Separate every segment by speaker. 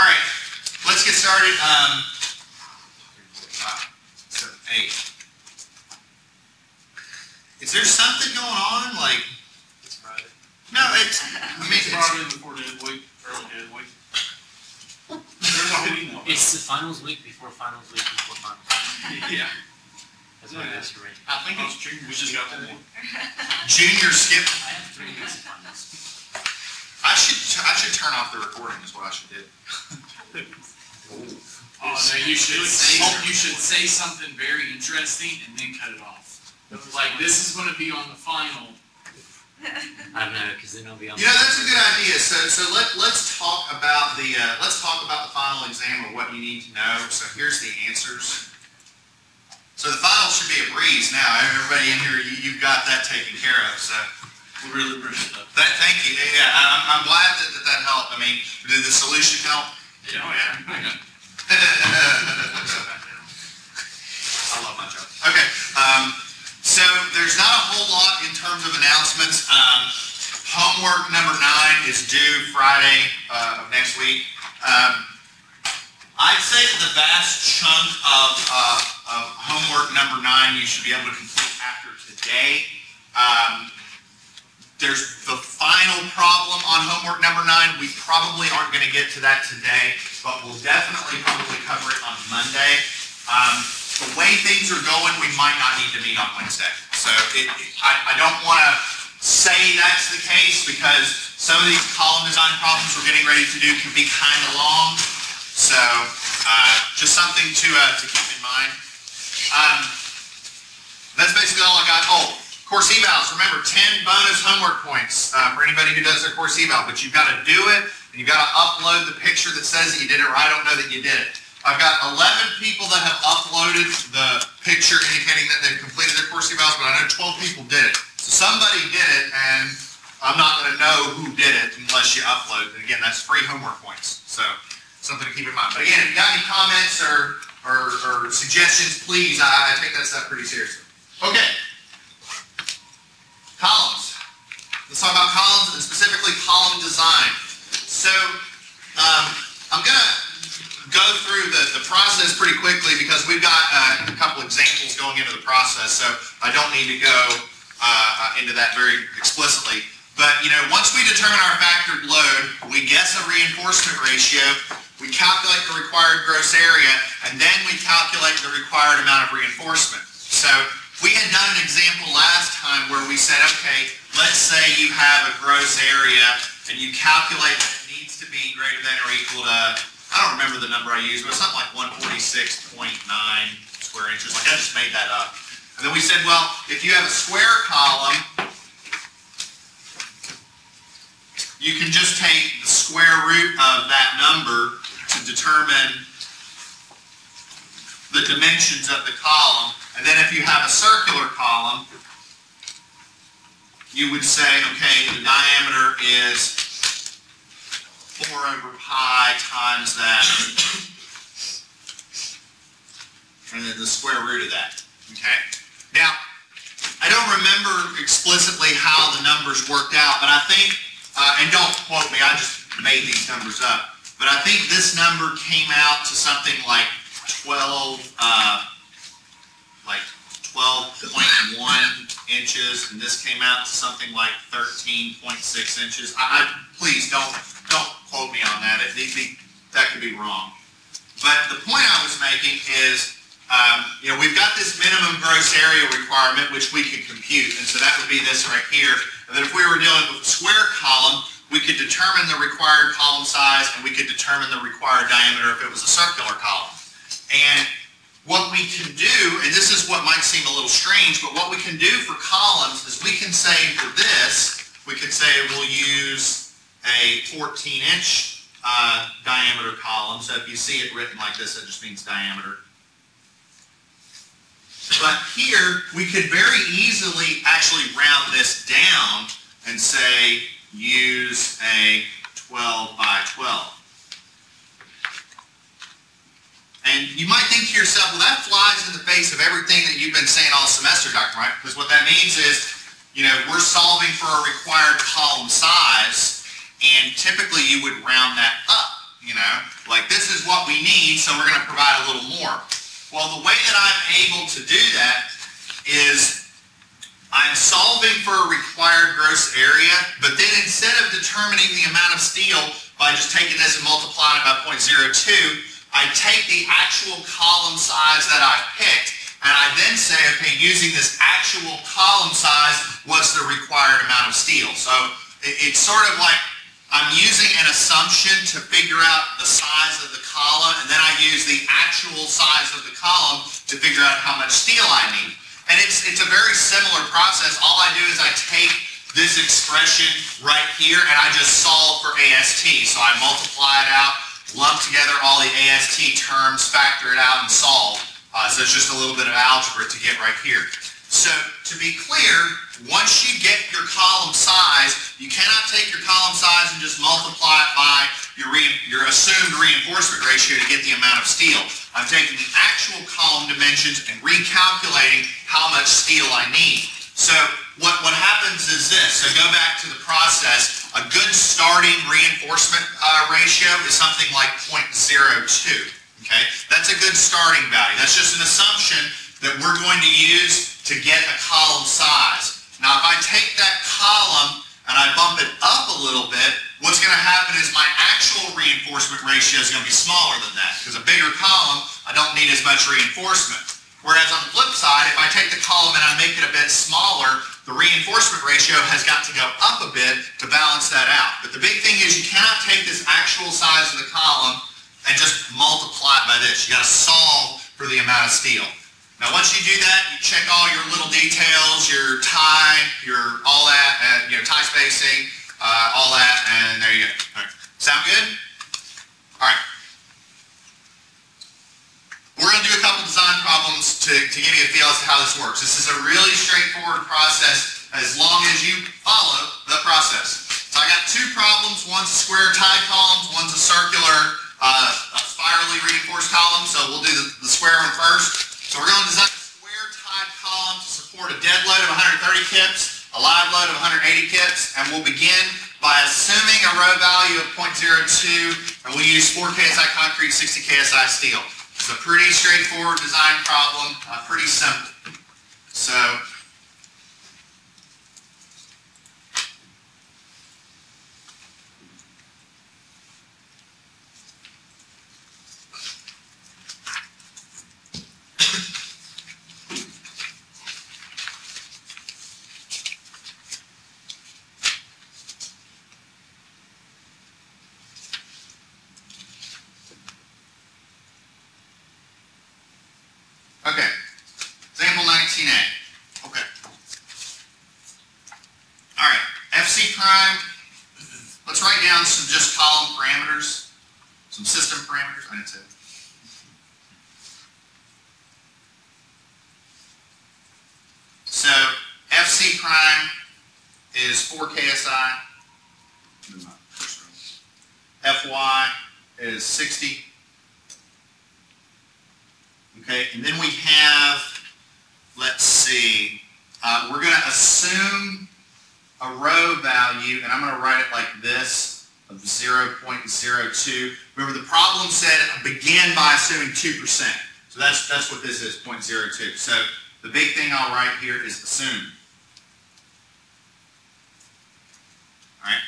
Speaker 1: All right, let's get started. Um, five, seven, eight. Is there something going on? Like,
Speaker 2: It's Friday.
Speaker 1: no, it's, I mean,
Speaker 2: It's
Speaker 1: it's,
Speaker 2: Friday before dead week, early dead week. There's a whole email.
Speaker 3: It's the finals week before finals week before finals. week.
Speaker 2: Yeah,
Speaker 3: That's my best rate.
Speaker 2: I think it's true, we just got one
Speaker 1: junior skip.
Speaker 3: I have three weeks of finals.
Speaker 1: I should, I should turn off the recording is what I should do.
Speaker 4: Oh, no, you should say, you should say something very interesting and then cut it off. Like, this is gonna be on the final.
Speaker 3: I don't know, because then I'll be on.
Speaker 1: You know, that's a good idea. So, so let, let's talk about the, uh, let's talk about the final exam or what you need to know. So here's the answers. So the final should be a breeze now. Everybody in here, you, you've got that taken care of, so.
Speaker 2: We really appreciate that.
Speaker 1: That, thank you. Yeah, I- I'm, I'm glad that, that that helped. I mean, did the solution help?
Speaker 2: Yeah, oh yeah.
Speaker 1: I love my job. Okay, um, so there's not a whole lot in terms of announcements. Um, homework number nine is due Friday, uh, of next week. Um, I'd say that the vast chunk of, uh, of homework number nine you should be able to complete after today. Um, there's the final problem on homework number nine. We probably aren't going to get to that today, but we'll definitely probably cover it on Monday. Um, the way things are going, we might not need to meet on Wednesday. So it, it- I, I don't want to say that's the case because some of these column design problems we're getting ready to do can be kind of long. So uh, just something to, uh, to keep in mind. Um, that's basically all I got. Oh, course evals. Remember, 10 bonus homework points uh, for anybody who does their course eval. But you've got to do it, and you've got to upload the picture that says that you did it, or I don't know that you did it. I've got 11 people that have uploaded the picture indicating that they've completed their course evals, but I know 12 people did it. So somebody did it, and I'm not going to know who did it unless you upload. And again, that's free homework points. So something to keep in mind. But again, if you got any comments or, or, or suggestions, please, I, I take that stuff pretty seriously. Okay. Columns. Let's talk about columns and specifically column design. So, um, I'm gonna go through the, the process pretty quickly because we've got uh, a couple examples going into the process, so I don't need to go uh, uh, into that very explicitly. But, you know, once we determine our factored load, we guess a reinforcement ratio, we calculate the required gross area, and then we calculate the required amount of reinforcement. So we had done an example last time where we said, okay, let's say you have a gross area and you calculate that it needs to be greater than or equal to, I don't remember the number I used, but it's something like 146.9 square inches, like I just made that up. And then we said, well, if you have a square column, you can just take the square root of that number to determine the dimensions of the column. And then if you have a circular column, you would say, okay, the diameter is 4 over pi times that, and then the square root of that, okay? Now, I don't remember explicitly how the numbers worked out, but I think, uh, and don't quote me, I just made these numbers up, but I think this number came out to something like 12, uh, 12.1 inches, and this came out to something like 13.6 inches. I, I, please don't, don't quote me on that. It, it- that could be wrong. But the point I was making is, um, you know, we've got this minimum gross area requirement, which we can compute, and so that would be this right here. And then if we were dealing with a square column, we could determine the required column size, and we could determine the required diameter if it was a circular column. And what we can do, and this is what might seem a little strange, but what we can do for columns is we can say for this, we could say we'll use a 14 inch uh, diameter column. So if you see it written like this, it just means diameter. But here, we could very easily actually round this down and say use a 12 by 12. And you might think to yourself, well, that flies in the face of everything that you've been saying all semester, Dr. Wright, because what that means is, you know, we're solving for a required column size, and typically you would round that up. you know? Like, this is what we need, so we're gonna provide a little more. Well, the way that I'm able to do that is I'm solving for a required gross area, but then instead of determining the amount of steel by just taking this and multiplying it by 0.02, I take the actual column size that I've picked, and I then say, okay, using this actual column size, what's the required amount of steel? So it- it's sort of like I'm using an assumption to figure out the size of the column, and then I use the actual size of the column to figure out how much steel I need. And it's, it's a very similar process. All I do is I take this expression right here and I just solve for AST. So I multiply it out, lump together all the AST terms, factor it out, and solve. Uh, so it's just a little bit of algebra to get right here. So to be clear, once you get your column size, you cannot take your column size and just multiply it by your, your assumed reinforcement ratio to get the amount of steel. I'm taking the actual column dimensions and recalculating how much steel I need. So what, what happens is this, so go back to the process, a good starting reinforcement uh, ratio is something like 0.02, okay? That's a good starting value. That's just an assumption that we're going to use to get a column size. Now, if I take that column and I bump it up a little bit, what's going to happen is my actual reinforcement ratio is going to be smaller than that. Because a bigger column, I don't need as much reinforcement. Whereas on the flip side, if I take the column and I make it a bit smaller, the reinforcement ratio has got to go up a bit to balance that out. But the big thing is you cannot take this actual size of the column and just multiply it by this. You got to solve for the amount of steel. Now, once you do that, you check all your little details, your tie, your all that, uh, you know, tie spacing, uh, all that, and there you go. Sound good? All right. We're going to do a couple design problems to, to give you a feel as to how this works. This is a really straightforward process as long as you follow the process. So I got two problems. One's a square tied column, one's a circular uh, a spirally reinforced column. So we'll do the, the square one first. So we're going to design a square tied column to support a dead load of 130 kips, a live load of 180 kips, and we'll begin by assuming a rho value of 0.02, and we'll use 4 KSI concrete, 60 KSI steel. It's a pretty straightforward design problem, uh, pretty simple. So Okay, example nineteen A, okay. All right, FC prime, let's write down some just column parameters, some system parameters, I didn't say that. So FC prime is four KSI. FY is sixty. Okay, and then we have, let's see, uh, we're gonna assume a rho value, and I'm gonna write it like this, of zero point Remember, the problem said begin by assuming two percent. So that's, that's what this is, 0.02. So the big thing I'll write here is assume. All right.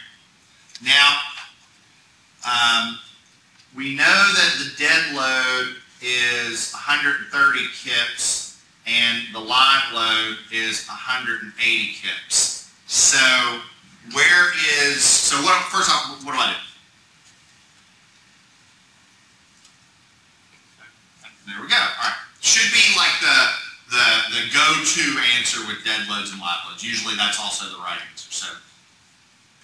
Speaker 1: Now, um, we know that the dead load is 130 kips and the live load is 180 kips. So where is, so what, first off, what do I do? There we go, all right. Should be like the, the, the go-to answer with dead loads and live loads. Usually that's also the right answer. So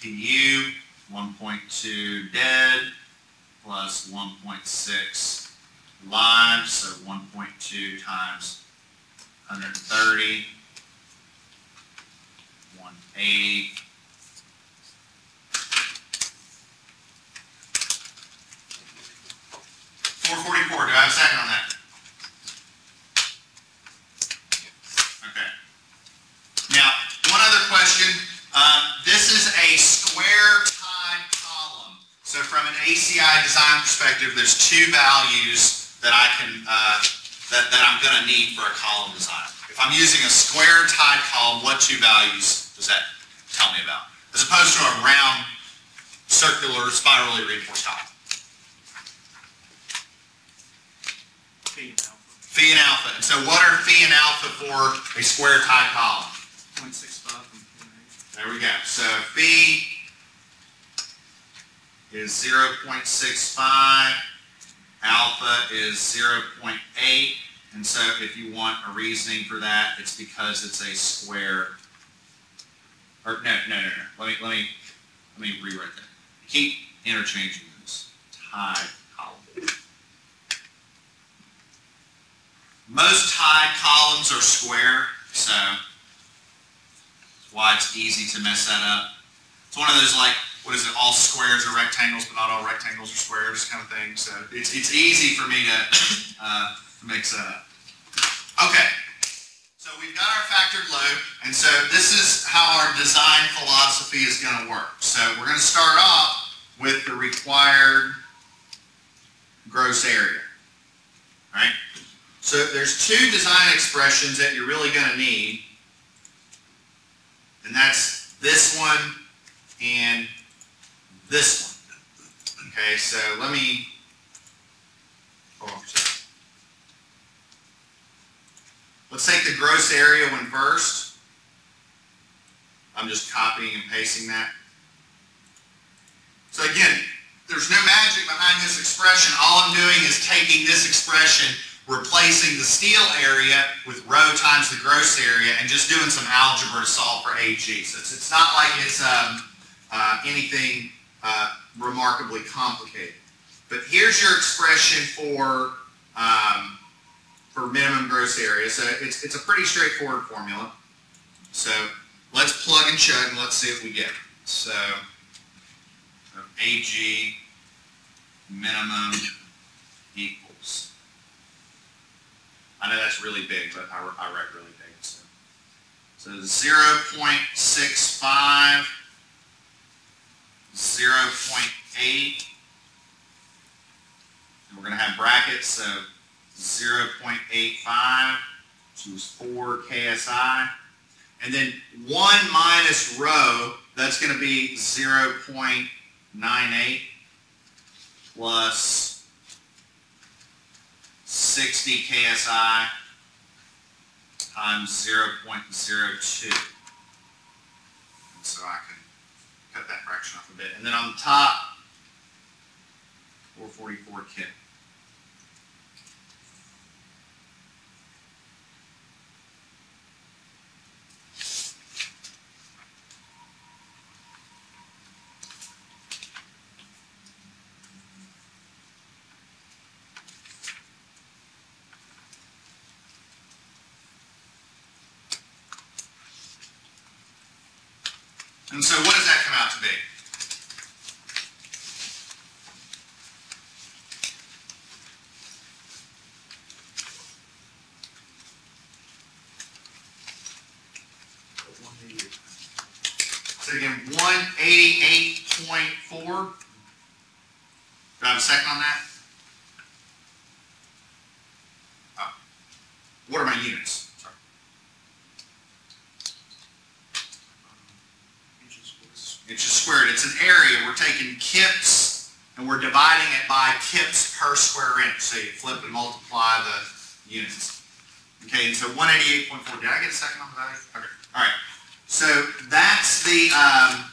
Speaker 1: PU, 1.2 dead plus 1.6 live, so 1.2 times 130, 180. Four forty-four, do I have a second on that? Okay. Now, one other question, uh, this is a square tied column. So from an ACI design perspective, there's two values that I can, uh, that, that I'm gonna need for a column design. If I'm using a square tied column, what two values does that tell me about? As opposed to a round, circular, spirally reinforced column.
Speaker 2: Phi and alpha.
Speaker 1: Phi and alpha. And so what are phi and alpha for a square tied column?
Speaker 2: Point six five and point eight.
Speaker 1: There we go. So phi is zero point six five, alpha is zero point eight, and so if you want a reasoning for that, it's because it's a square. Or no, no, no, no. Let me let me let me rewrite that. Keep interchanging this. Tied column. Most tied columns are square, so that's why it's easy to mess that up. It's one of those like, what is it, all squares are rectangles, but not all rectangles are squares kind of thing. So it's, it's easy for me to, uh, mix that up. Okay. So we've got our factored load, and so this is how our design philosophy is gonna work. So we're gonna start off with the required gross area. Right? So there's two design expressions that you're really gonna need. And that's this one and this one. Okay, so let me. Let's take the gross area one first. I'm just copying and pasting that. So again, there's no magic behind this expression. All I'm doing is taking this expression, replacing the steel area with rho times the gross area, and just doing some algebra to solve for AG. So it's, it's not like it's um, uh, anything uh, remarkably complicated. But here's your expression for um, for minimum gross area. So it's, it's a pretty straightforward formula. So let's plug and chug and let's see what we get. So AG minimum equals. I know that's really big, but I, I write really big. So, so 0.65, 0.8, and we're going to have brackets, so 0.85, which is 4 KSI. And then 1 minus rho, that's going to be 0.98 plus 60 KSI times 0.02. And so I can a bit. And then on the top, 444 kit. And so what does that come out to be? Again, one eighty-eight point four. Do I have a second on that? Oh. What are my units? Sorry.
Speaker 2: Inches squared.
Speaker 1: It's an area, we're taking kips and we're dividing it by kips per square inch. So you flip and multiply the units. Okay, and so one eighty-eight point four, did I get a second on the value? Okay, all right. So that's the, um,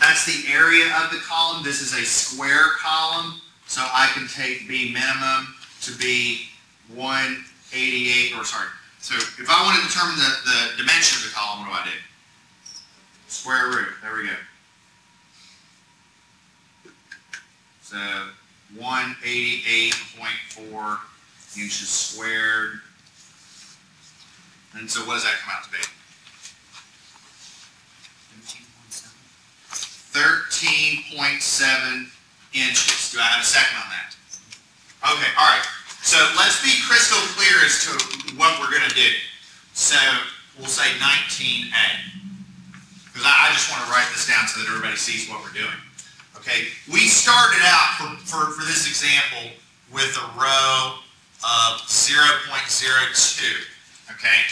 Speaker 1: that's the area of the column. This is a square column. So I can take B minimum to be one eighty-eight, or sorry. So if I want to determine the, the dimension of the column, what do I do? Square root, there we go. So one eighty-eight point four inches squared. And so what does that come out to be? Thirteen point seven inches. Do I have a second on that? Okay, all right. So let's be crystal clear as to what we're gonna do. So we'll say nineteen A. Because I, just want to write this down so that everybody sees what we're doing. Okay, we started out for, for, for this example with a rho of zero point zero two, okay?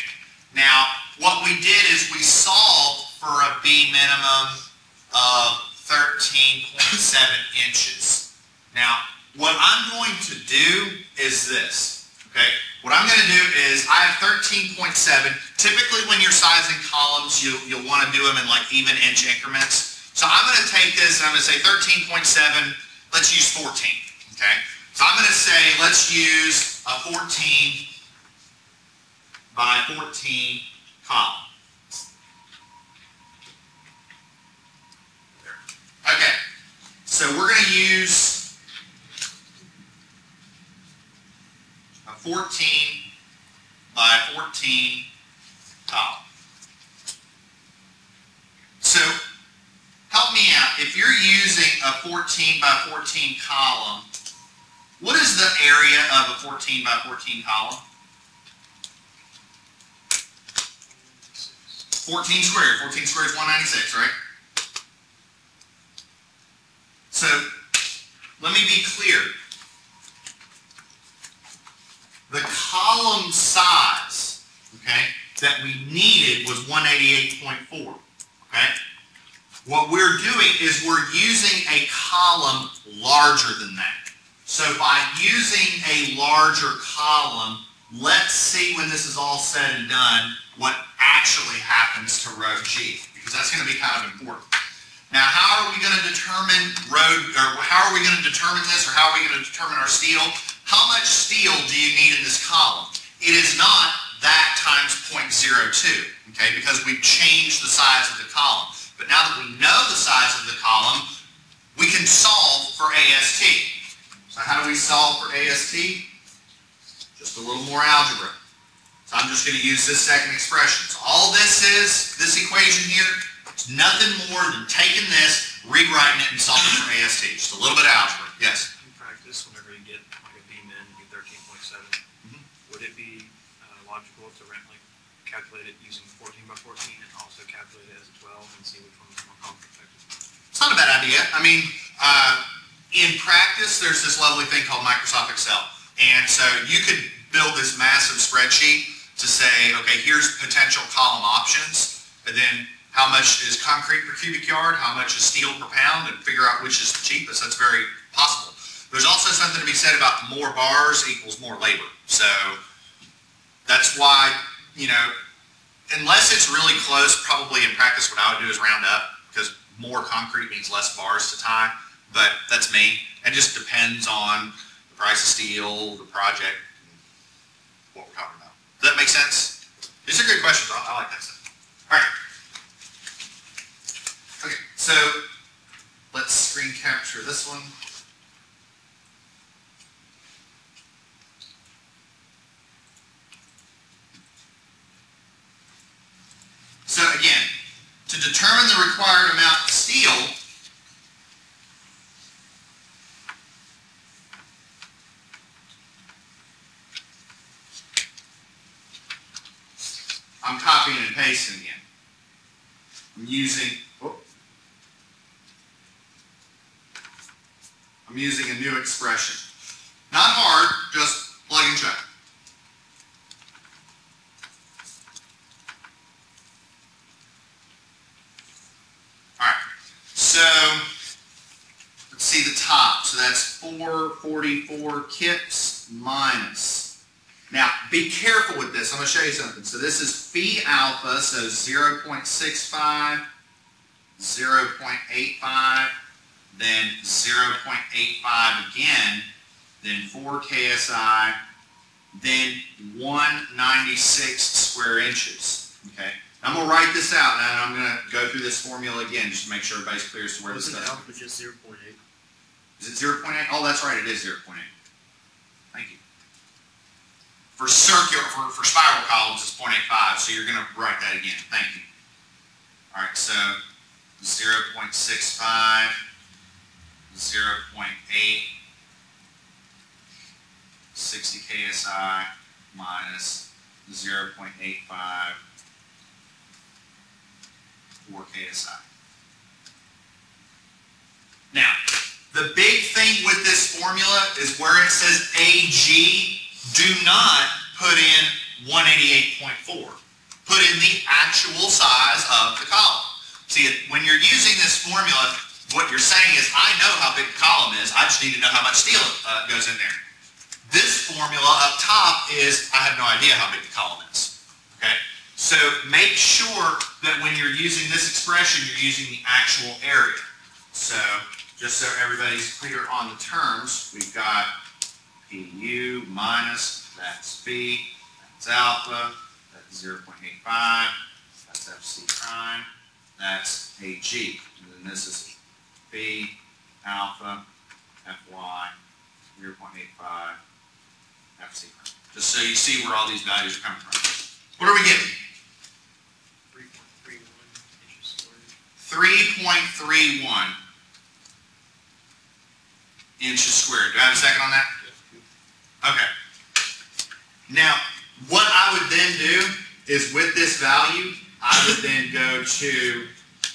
Speaker 1: Now, what we did is we solved for a B minimum of thirteen point seven inches. Now, what I'm going to do is this, okay? What I'm gonna do is, I have thirteen point seven. Typically, when you're sizing columns, you, you'll wanna do them in like even inch increments. So I'm gonna take this, and I'm gonna say thirteen point seven, let's use fourteen, okay? So I'm gonna say, let's use a fourteen by fourteen column. Okay, so we're gonna use a fourteen by fourteen column. So, help me out, if you're using a fourteen by fourteen column, what is the area of a fourteen by fourteen column? Fourteen squared, fourteen squared is one ninety-six, right? So, let me be clear. The column size, okay, that we needed was one eighty-eight point four, okay? What we're doing is we're using a column larger than that. So by using a larger column, let's see when this is all said and done, what actually happens to rho G, because that's gonna be kind of important. Now, how are we gonna determine road, or how are we gonna determine this, or how are we gonna determine our steel? How much steel do you need in this column? It is not that times 0.02, okay, because we've changed the size of the column. But now that we know the size of the column, we can solve for AST. So how do we solve for AST? Just a little more algebra. So I'm just going to use this second expression. So all this is, this equation here, it's nothing more than taking this, rewriting it, and solving for AST. Just a little bit of algebra. Yes?
Speaker 2: In practice, whenever you get like a B min, thirteen point seven,
Speaker 1: Mhm.
Speaker 2: would it be uh, logical to rent, like, calculate it using fourteen by fourteen and also calculate it as a twelve and see which one is more cost effective?
Speaker 1: It's not a bad idea. I mean, uh, in practice, there's this lovely thing called Microsoft Excel. And so you could build this massive spreadsheet to say, okay, here's potential column options, and then how much is concrete per cubic yard, how much is steel per pound, and figure out which is the cheapest. That's very possible. There's also something to be said about more bars equals more labor. So that's why, you know, unless it's really close, probably in practice, what I would do is round up, because more concrete means less bars to tie, but that's me. It just depends on the price of steel, the project, and what we're talking about. Does that make sense? These are good questions. I, I like that stuff. All right. So let's screen capture this one. So again, to determine the required amount of steel, I'm copying and pasting again. I'm using, oh. I'm using a new expression. Not hard, just plug and check. Alright, so, let's see the top, so that's four forty-four kips minus. Now, be careful with this, I'm gonna show you something. So this is phi alpha, so 0.65, 0.85, then 0.85 again, then four KSI, then one ninety-six square inches, okay? I'm gonna write this out, and I'm gonna go through this formula again, just to make sure everybody's clear as to where this
Speaker 3: Wasn't
Speaker 1: stuff.
Speaker 3: alpha just zero point eight?
Speaker 1: Is it zero point eight? Oh, that's right, it is zero point eight. Thank you. For circular, for, for spiral columns, it's 0.85. so you're gonna write that again, thank you. All right, so 0.65, 0.8, 60 KSI minus 0.85, 4 KSI. Now, the big thing with this formula is where it says AG, do not put in one eighty-eight point four. Put in the actual size of the column. See, when you're using this formula, what you're saying is, I know how big the column is, I just need to know how much steel uh, goes in there. This formula up top is, I have no idea how big the column is. Okay? So make sure that when you're using this expression, you're using the actual area. So, just so everybody's clear on the terms, we've got PU minus, that's B, that's alpha, that's 0.85, that's FC prime, that's AG, and then this is B alpha FY 0.85 FC. Just so you see where all these values are coming from. What are we getting?
Speaker 2: Three point three one inches squared.
Speaker 1: Three point three one inches squared. Do I have a second on that? Okay. Now, what I would then do is with this value, I would then go to,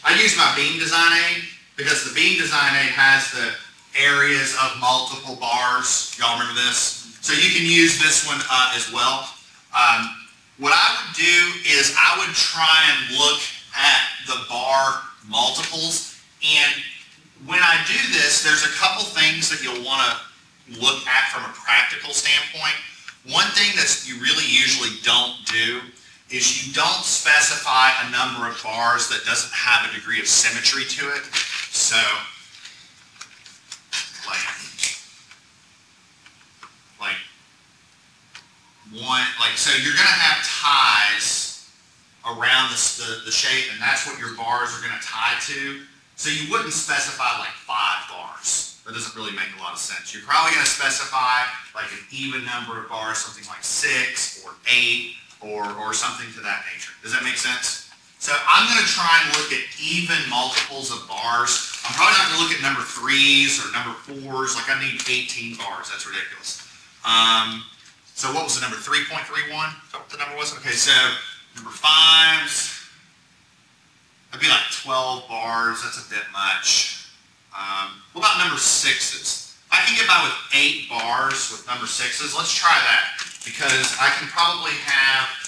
Speaker 1: I use my beam design aid because the beam design aid has the areas of multiple bars. Y'all remember this? So you can use this one uh, as well. Um, what I would do is I would try and look at the bar multiples and when I do this, there's a couple things that you'll want to look at from a practical standpoint. One thing that you really usually don't do is you don't specify a number of bars that doesn't have a degree of symmetry to it. So, like, like one, like, so you're going to have ties around the, the, the shape, and that's what your bars are going to tie to. So you wouldn't specify like five bars. That doesn't really make a lot of sense. You're probably going to specify like an even number of bars, something like six or eight or, or something to that nature. Does that make sense? So I'm going to try and look at even multiples of bars. I'm probably not going to look at number threes or number fours. Like I need 18 bars. That's ridiculous. Um, so what was the number? 3.31? What the number was? Okay, so number fives, That'd be like 12 bars. That's a bit much. Um, what about number sixes? I can get by with eight bars with number sixes. Let's try that because I can probably have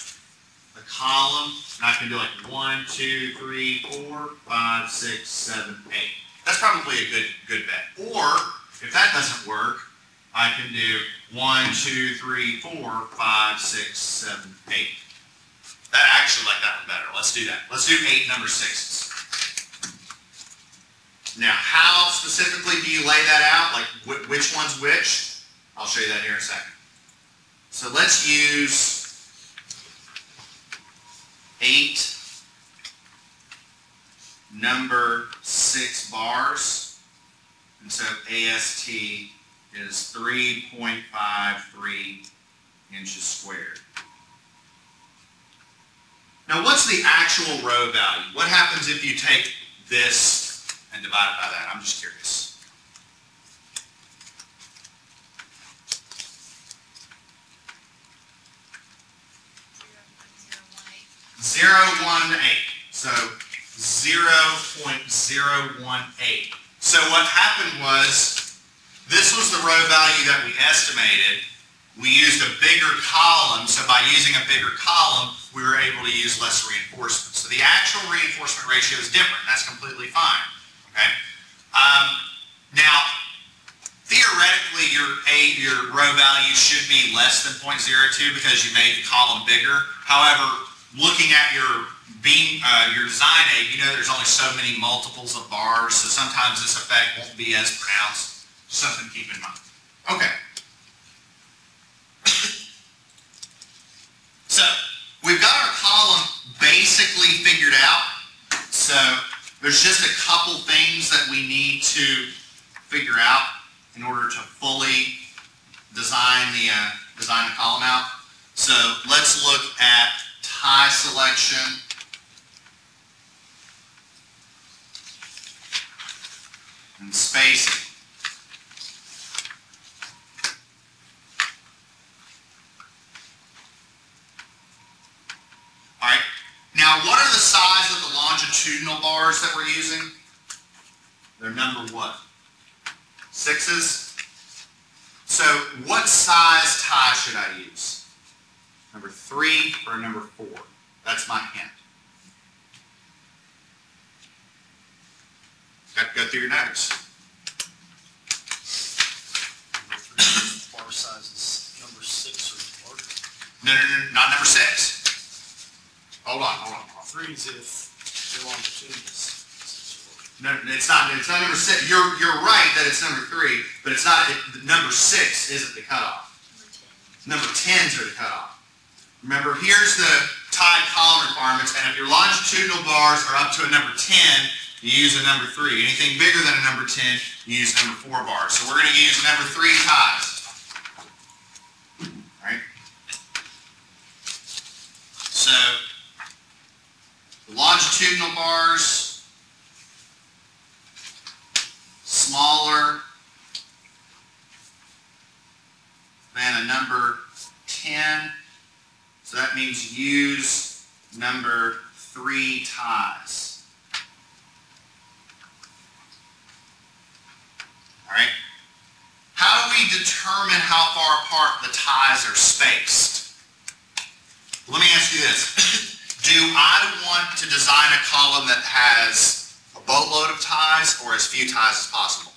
Speaker 1: column and I can do like one, two, three, four, five, six, seven, eight. That's probably a good good bet. Or if that doesn't work, I can do one, two, three, four, five, six, seven, eight. That actually like that one better. Let's do that. Let's do eight number sixes. Now, how specifically do you lay that out? Like wh- which one's which? I'll show you that here in a second. So let's use eight number six bars. And so AST is 3.53 inches squared. Now, what's the actual rho value? What happens if you take this and divide it by that? I'm just curious. Zero one eight. So zero point zero one eight. So what happened was, this was the rho value that we estimated. We used a bigger column, so by using a bigger column, we were able to use less reinforcement. So the actual reinforcement ratio is different. That's completely fine. Okay. Um, now, theoretically, your a your rho value should be less than 0.02 because you made the column bigger. However, looking at your beam, uh, your design aid, you know there's only so many multiples of bars, so sometimes this effect won't be as pronounced. Something to keep in mind. Okay. So, we've got our column basically figured out. So, there's just a couple things that we need to figure out in order to fully design the, uh, design the column out. So, let's look at tie selection. And spacing. All right. Now, what are the size of the longitudinal bars that we're using? They're number what? sixes. So what size tie should I use? Number three or number four? That's my hint. Got to go through your notes.
Speaker 5: Number three, bar sizes, number six or larger.
Speaker 1: No, no, no, not number six. Hold on, hold on. hold on.
Speaker 5: Threes if they're longitudinous.
Speaker 1: No, it's not, it's not number six. You're, you're right that it's number three, but it's not, it, number six isn't the cutoff. Number tens are the cutoff. Remember, here's the tie column requirements, and if your longitudinal bars are up to a number ten, you use a number three. Anything bigger than a number ten, you use number four bars. So we're gonna use number three ties. Alright? So, the longitudinal bars, smaller than a number 10. So that means use number three ties. All right? How do we determine how far apart the ties are spaced? Let me ask you this. Do I want to design a column that has a boatload of ties or as few ties as possible?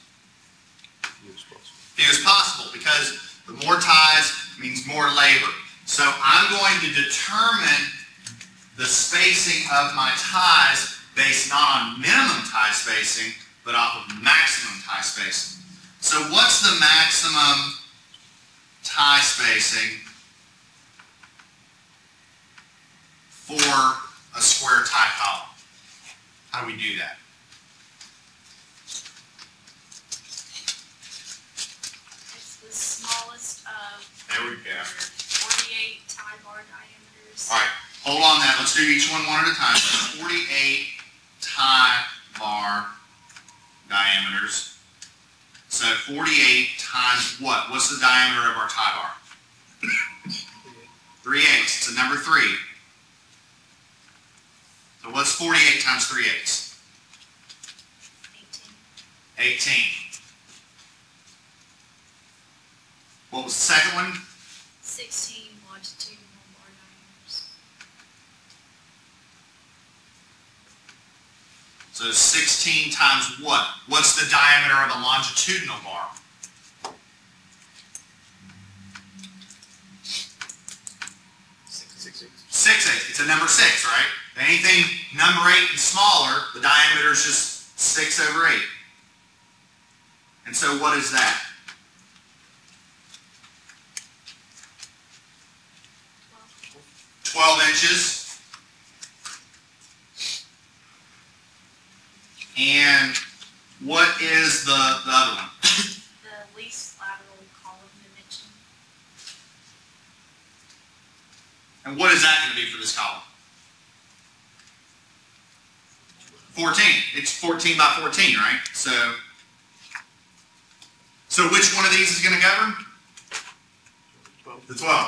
Speaker 1: Few as possible because the more ties means more labor. So I'm going to determine the spacing of my ties based not on minimum tie spacing, but off of maximum tie spacing. So what's the maximum tie spacing for a square tie column? How do we do that?
Speaker 6: It's the smallest of
Speaker 1: There we go. All right, hold on that. Let's do each one one at a time. 48 tie bar diameters. So 48 times what? What's the diameter of our tie bar? 3 eighths. So number 3. So what's 48 times 3 eighths?
Speaker 6: 18.
Speaker 1: 18. What was the second one?
Speaker 6: 16.
Speaker 1: So 16 times what? What's the diameter of a longitudinal bar?
Speaker 2: Six, six.
Speaker 1: Six eighths. It's a number six, right? Anything number eight and smaller, the diameter is just six over eight. And so what is that? 12 inches. And what is the, the other one?
Speaker 6: The least lateral column dimension.
Speaker 1: And what is that going to be for this column? 14. It's 14 by 14, right? So, so which one of these is going to govern? The 12.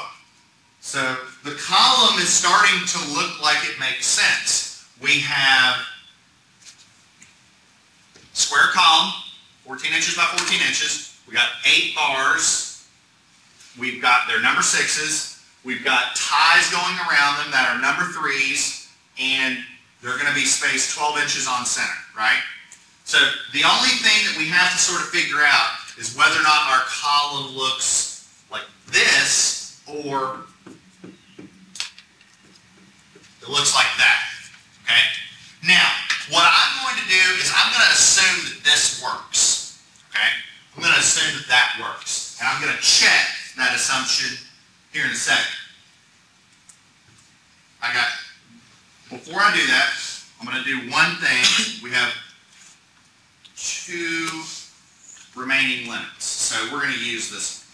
Speaker 1: So the column is starting to look like it makes sense. We have square column, 14 inches by 14 inches. We got eight bars. We've got their number sixes. We've got ties going around them that are number threes, and they're going to be spaced 12 inches on center, right? So the only thing that we have to sort of figure out is whether or not our column looks like this or it looks like that. Okay? Now, what I'm going to do is I'm going to assume that this works. Okay? I'm going to assume that that works. And I'm going to check that assumption here in a second. I got, before I do that, I'm going to do one thing. We have two remaining limits. So we're going to use this.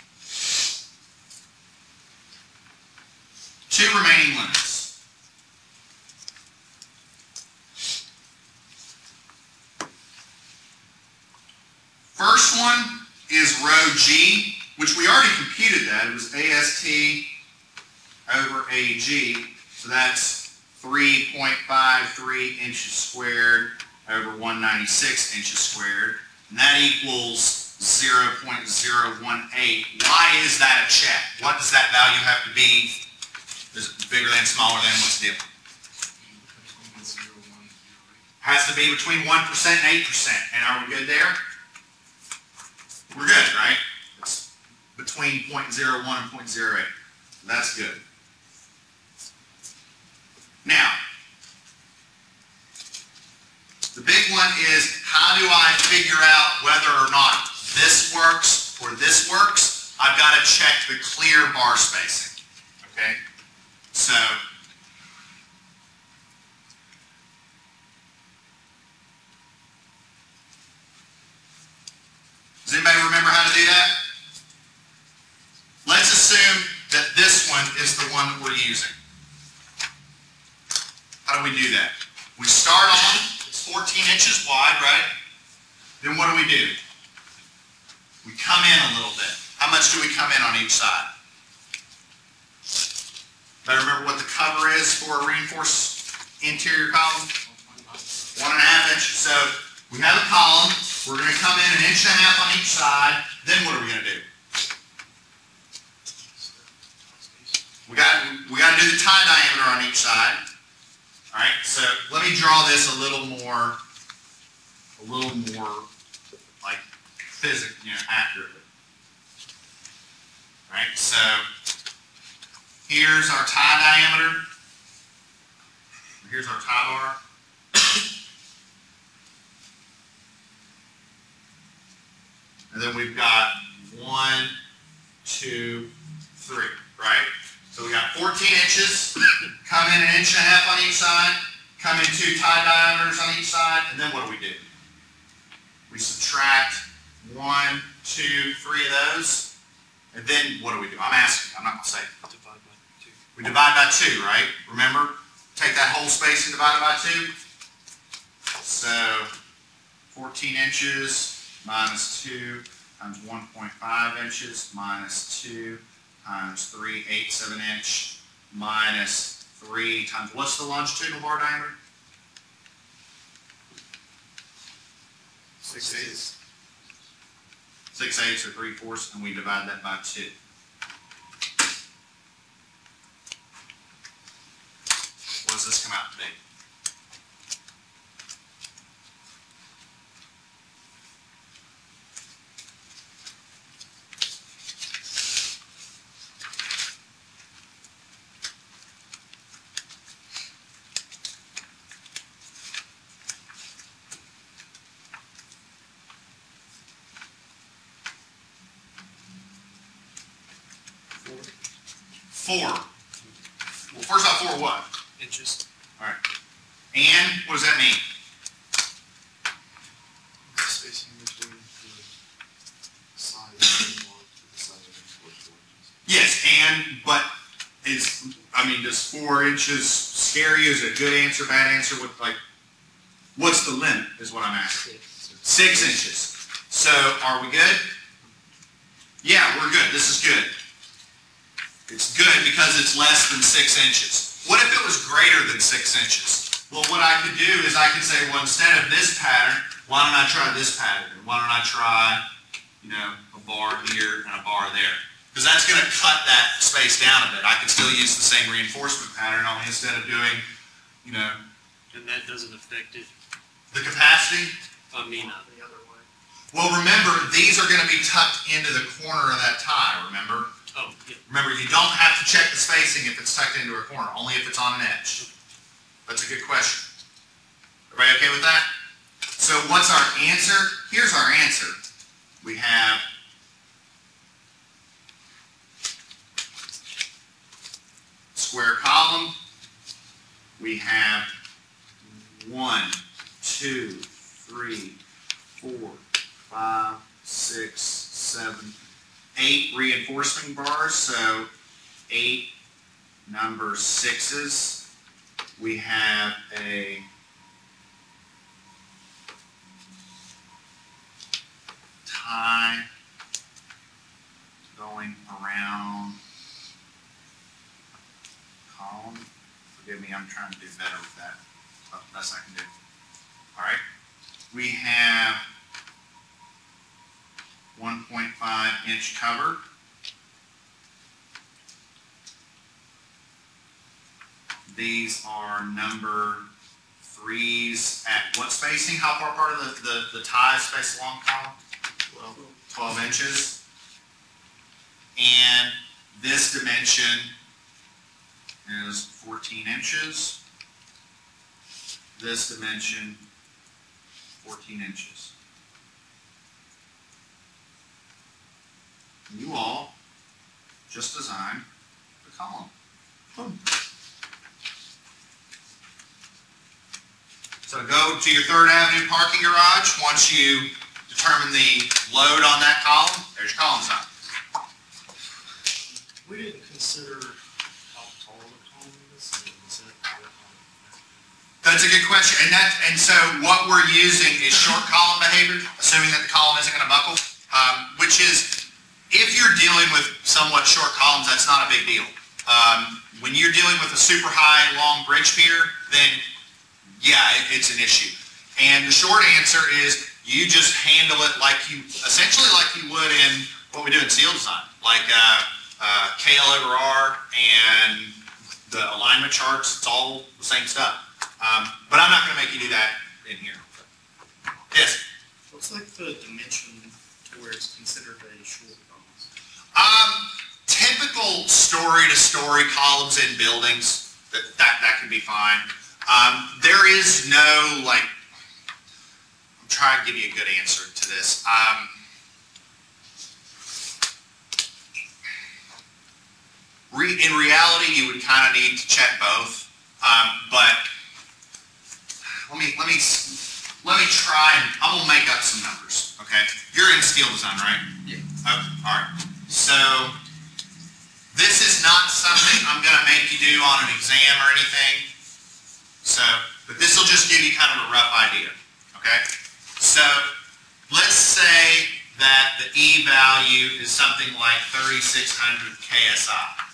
Speaker 1: Two remaining limits. First one is rho G, which we already computed that. It was AST over AG. So that's 3.53 inches squared over 196 inches squared. And that equals zero point zero one eight. Why is that a check? What does that value have to be? Is it bigger than, smaller than, what's the deal? Has to be between one percent and eight percent, and are we good there? We're good, right? It's between 0.01 and 0.08. That's good. Now, the big one is how do I figure out whether or not this works or this works? I've got to check the clear bar spacing. Okay? So, anybody remember how to do that? Let's assume that this one is the one that we're using. How do we do that? We start on, it's 14 inches wide, right? Then what do we do? We come in a little bit. How much do we come in on each side? Everybody remember what the cover is for a reinforced interior column? One and a half inches. So we have a column, we're gonna come in an inch and a half on each side, then what are we gonna do? We got, we gotta do the tie diameter on each side. Alright, so let me draw this a little more, a little more like physic, you know, accurately. Alright, so here's our tie diameter. Here's our tie bar. And then we've got one, two, three, right? So we got 14 inches, come in an inch and a half on each side, come in two tie diameters on each side, and then what do we do? We subtract one, two, three of those, and then what do we do? I'm asking, I'm not gonna say.
Speaker 2: Divide by two.
Speaker 1: We divide by two, right? Remember? Take that whole space and divide it by two. So fourteen inches minus two times one point five inches minus two times three eighths of an inch minus three times, what's the longitudinal bar diameter?
Speaker 2: Six eighths.
Speaker 1: Six eighths or three fourths, and we divide that by two. What does this come out to be? Four. Well, first off, four what?
Speaker 2: Inches.
Speaker 1: And what does that mean?
Speaker 2: Spacing between the side of the wall to the side of the four inches.
Speaker 1: Yes, and, but is, I mean, does four inches scare you? Is it a good answer, bad answer? What, like, what's the limit is what I'm asking. Six inches. So are we good? Yeah, we're good. This is good. It's good because it's less than six inches. What if it was greater than six inches? Well, what I could do is I could say, well, instead of this pattern, why don't I try this pattern? Why don't I try, you know, a bar here and a bar there? Because that's going to cut that space down a bit. I could still use the same reinforcement pattern, only instead of doing, you know,
Speaker 3: And that doesn't affect it,
Speaker 1: the capacity,
Speaker 3: I mean, not
Speaker 2: The other way.
Speaker 1: Well, remember, these are gonna be tucked into the corner of that tie, remember?
Speaker 3: oh, yeah,
Speaker 1: Remember, you don't have to check the spacing if it's tucked into a corner, only if it's on an edge. That's a good question. Everybody okay with that? So what's our answer? Here's our answer. We have square column. We have one, two, three, four, five, six, seven, eight reinforcing bars, so eight number sixes. We have a tie going around Forgive me, I'm trying to do better with that. That's the best I can do. All right. We have one point five inch cover. These are number threes at what spacing? How far apart are the, the, the tie space along column?
Speaker 3: Well,
Speaker 1: Twelve inches. And this dimension is fourteen inches. This dimension, fourteen inches. You all just design the column. So go to your Third Avenue parking garage, once you determine the load on that column, there's your column design.
Speaker 5: We didn't consider how tall the column is, and is that how the
Speaker 1: That's a good question, and that, and so what we're using is short column behavior, assuming that the column isn't gonna buckle, um, which is, if you're dealing with somewhat short columns, that's not a big deal. Um, when you're dealing with a super high, long bridge pier, then, yeah, it, it's an issue. And the short answer is, you just handle it like you, essentially like you would in what we do in steel design, like, uh, uh, KL over R and the alignment charts, it's all the same stuff. Um, but I'm not gonna make you do that in here. Yes,
Speaker 5: What's like the dimension to where it's considered a short column?
Speaker 1: um, typical story-to-story columns in buildings, that, that, that can be fine. Um, there is no, like, I'm trying to give you a good answer to this. Um, re, in reality, you would kind of need to check both, um, but let me, let me, let me try and, I'm gonna make up some numbers, okay? You're in steel design, right?
Speaker 4: Yeah.
Speaker 1: Okay, all right. So, this is not something I'm gonna make you do on an exam or anything. So, but this will just give you kind of a rough idea, okay? So, let's say that the E value is something like 3600 KSI.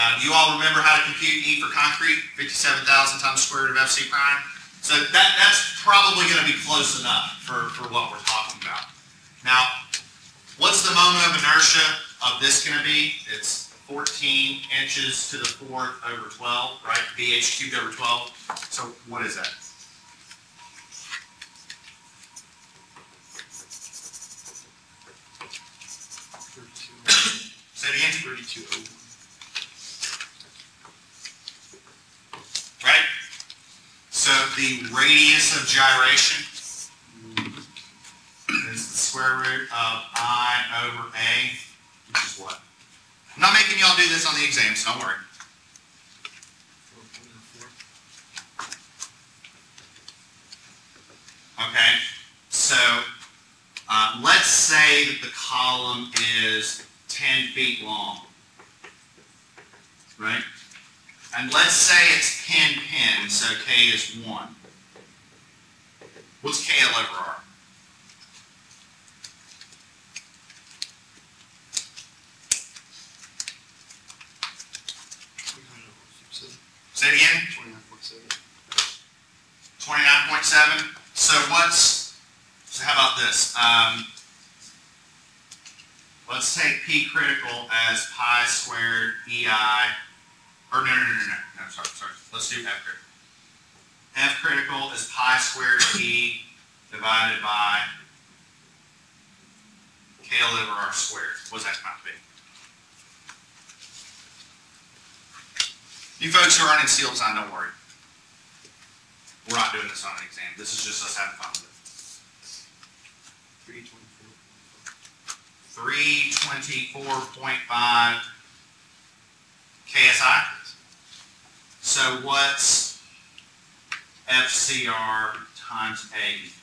Speaker 1: Now, do you all remember how to compute E for concrete? 57,000 times square root of FC prime? So that, that's probably gonna be close enough for, for what we're talking about. Now, what's the moment of inertia of this gonna be? It's 14 inches to the fourth over 12, right? BH cubed over 12. So what is that? Say it again.
Speaker 2: Thirty-two oh one.
Speaker 1: right? So the radius of gyration is the square root of I over A, which is what? I'm not making y'all do this on the exam, so don't worry. Okay, so, uh, let's say that the column is ten feet long. Right? And let's say it's pin pin, so K is one. What's KL over R? 84.5 KSI. So what's FCR times A equal?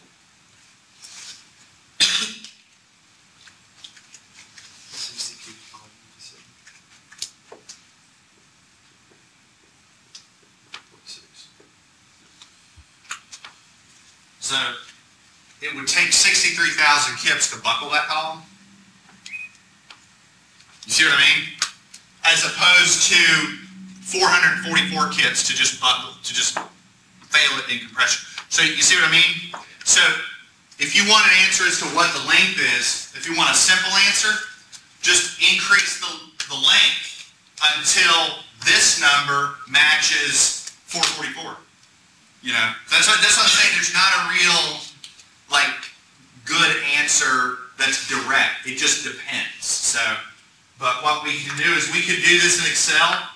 Speaker 1: So it would take 63,000 kips to buckle that column. See what I mean? As opposed to four hundred and forty-four kips to just buckle, to just fail it in compression. So you see what I mean? So if you want an answer as to what the length is, if you want a simple answer, just increase the, the length until this number matches four forty-four. You know, that's what, that's what I'm saying, there's not a real, like, good answer that's direct, it just depends, so. But what we can do is we could do this in Excel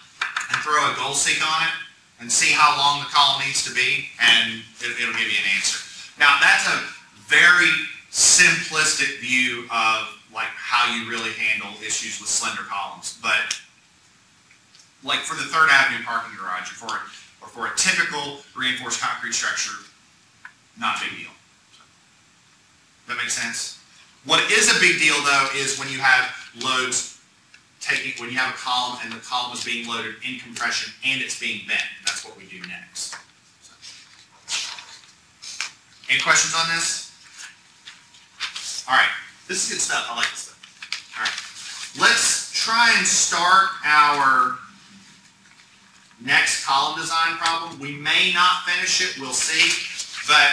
Speaker 1: and throw a goal seek on it and see how long the column needs to be, and it, it'll give you an answer. Now, that's a very simplistic view of like how you really handle issues with slender columns, but like for the Third Avenue parking garage, or for, or for a typical reinforced concrete structure, not a big deal. That makes sense? What is a big deal though is when you have loads taking, when you have a column and the column is being loaded in compression and it's being bent. That's what we do next. Any questions on this? All right, this is good stuff. I like this stuff. All right, let's try and start our next column design problem. We may not finish it, we'll see. But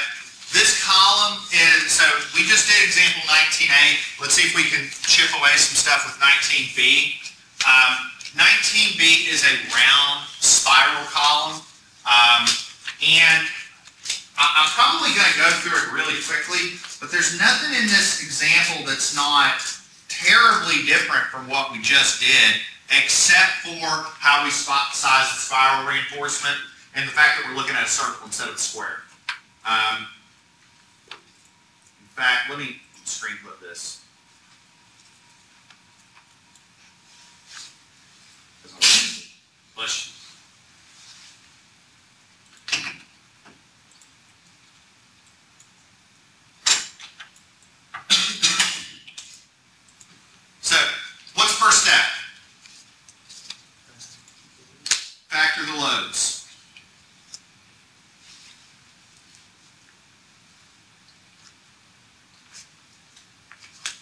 Speaker 1: this column is, so we just did example 19A. Let's see if we can chip away some stuff with 19B. Um, 19B is a round spiral column. Um, and I- I'm probably going to go through it really quickly, but there's nothing in this example that's not terribly different from what we just did, except for how we spot size the spiral reinforcement and the fact that we're looking at a circle instead of a square. Um, fact, let me screen flip this. Bless you. So, what's the first step? Factor the loads.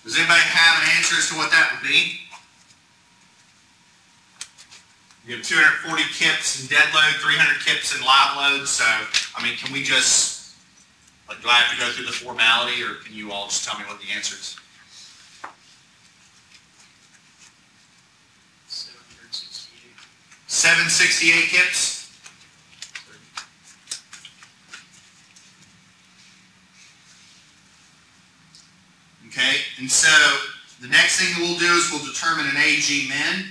Speaker 1: Does anybody have an answer as to what that would be? You have 240 kips in dead load, 300 kips in live load, so, I mean, can we just, like, do I have to go through the formality, or can you all just tell me what the answer is?
Speaker 3: Seven hundred sixty-eight.
Speaker 1: 768 kips? Okay, and so the next thing we'll do is we'll determine an AG min.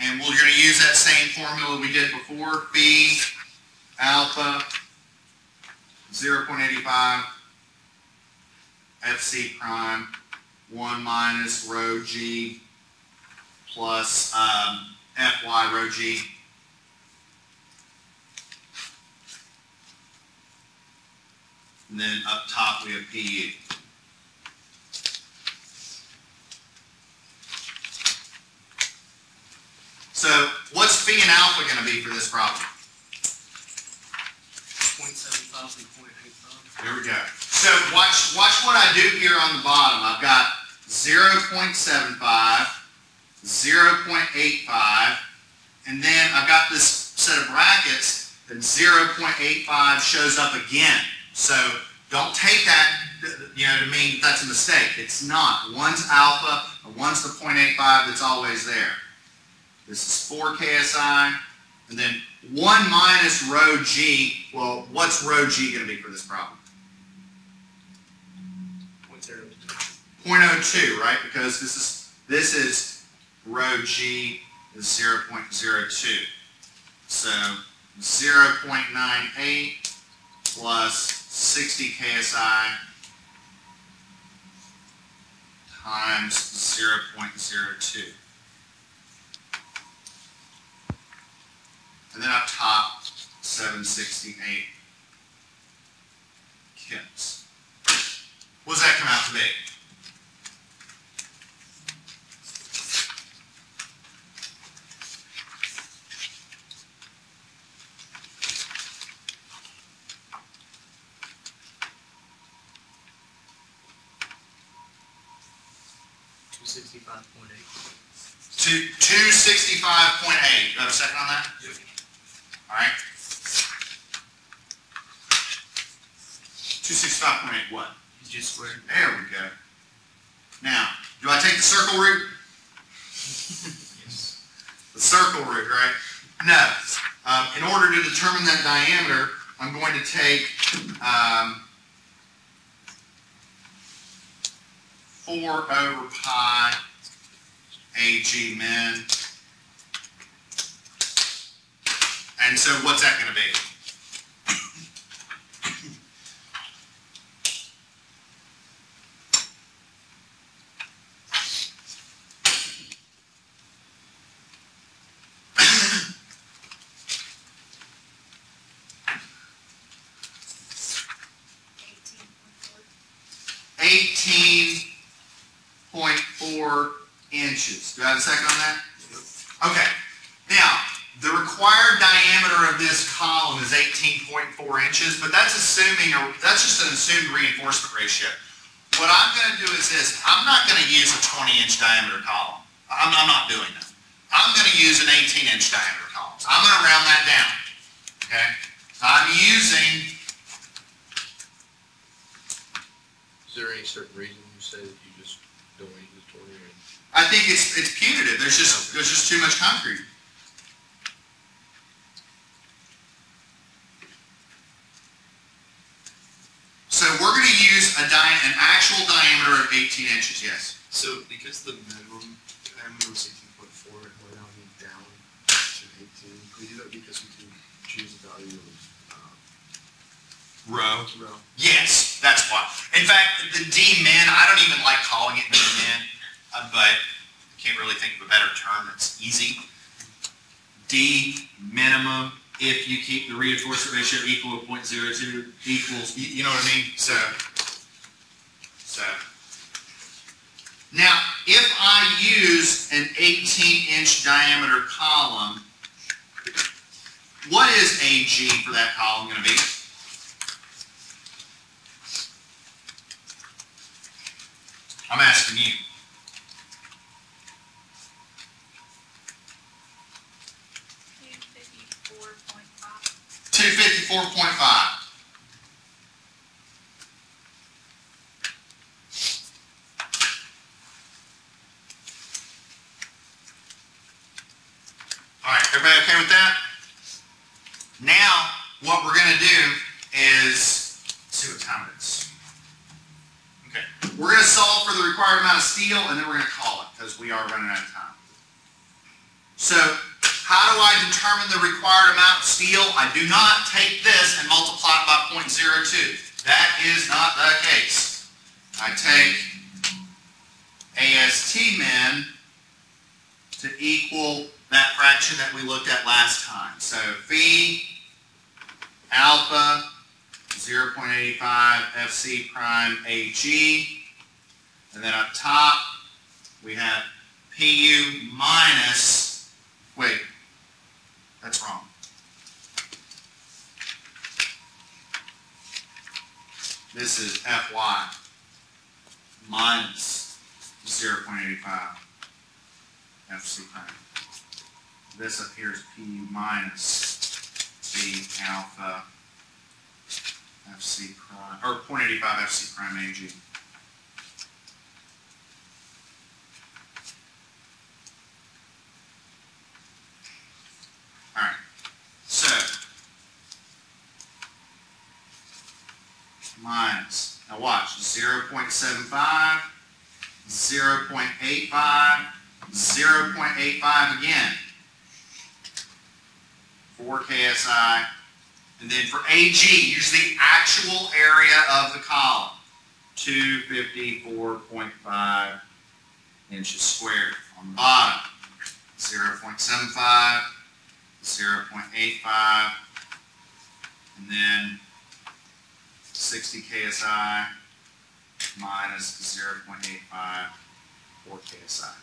Speaker 1: And we're gonna use that same formula we did before, phi alpha 0.85 FC prime 1 minus rho G plus um, Fy rho G. And then up top we have PU. So what's phi and alpha going to be for this problem?
Speaker 5: Point seven five and point eight five.
Speaker 1: Here we go. So watch, watch what I do here on the bottom. I've got 0.75, 0.85, and then I've got this set of brackets, and 0.85 shows up again. So don't take that, you know, to mean that's a mistake. It's not. One's alpha, one's the 0.85 that's always there. This is 4 KSI, and then 1 minus rho g, well, what's rho g going to be for this problem?
Speaker 3: Point zero.
Speaker 1: 0.02, right? Because this is, this is rho g is 0.02. So 0.98 plus 60 KSI times 0.02. And then up top, 768 kips. What does that come out to be?
Speaker 3: Two sixty-five point eight.
Speaker 1: Two, two sixty-five point eight. You have a second on that? All right. Two sixty-five point eight what?
Speaker 3: You just squared.
Speaker 1: There we go. Now, do I take the circle root?
Speaker 3: Yes.
Speaker 1: The circle root, right? No. Um, in order to determine that diameter, I'm going to take, um, four over pi AG min. And so what's that gonna be?
Speaker 6: Eighteen point four.
Speaker 1: inches. Do I have a second on that? Okay. Now, the required diameter of this column is 18.4 inches, but that's assuming, or that's just an assumed reinforcement ratio. What I'm going to do is this, I'm not going to use a 20-inch diameter column. I'm, I'm not doing that. I'm going to use an 18-inch diameter column. I'm going to round that down. Okay? So I'm using
Speaker 7: Is there any certain reason you say that you just don't use the twenty or?
Speaker 1: I think it's, it's punitive, there's just, there's just too much concrete. So we're gonna use a di, an actual diameter of eighteen inches, yes.
Speaker 7: So because the minimum diameter was eighteen point four, and we're now moving down to eighteen, can we do that because we can choose the value of, um,
Speaker 1: Rho.
Speaker 7: rho?
Speaker 1: Yes, that's why. In fact, the D min, I don't even like calling it D min, uh, but I can't really think of a better term that's easy. D minimum, if you keep the reinforcement ratio equal to 0.02, equals, you, you know what I mean? So, so. Now, if I use an eighteen inch diameter column, what is AG for that column gonna be? I'm asking you.
Speaker 6: Two fifty-four point five.
Speaker 1: Two fifty-four point five. All right, everybody okay with that? Now, what we're gonna do is, see what time it is. Okay, we're gonna solve for the required amount of steel, and then we're gonna call it, because we are running out of time. So, how do I determine the required amount of steel? I do not take this and multiply it by 0.02. That is not the case. I take AST min to equal that fraction that we looked at last time. So phi alpha 0.85 FC prime AG. And then up top, we have PU minus, wait, that's wrong. This is FY minus 0.85 FC prime. This up here is PU minus phi alpha FC prime, or 0.85 FC prime AG. Alright, so. Minus, now watch, 0.75, 0.85, 0.85 again. 4 KSI. And then for AG, use the actual area of the column. 254.5 inches squared. On the bottom, 0.75, 0.85, and then 60 KSI minus 0.85, 4 KSI.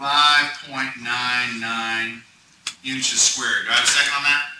Speaker 1: 5.99 inches squared. Do I have a second on that?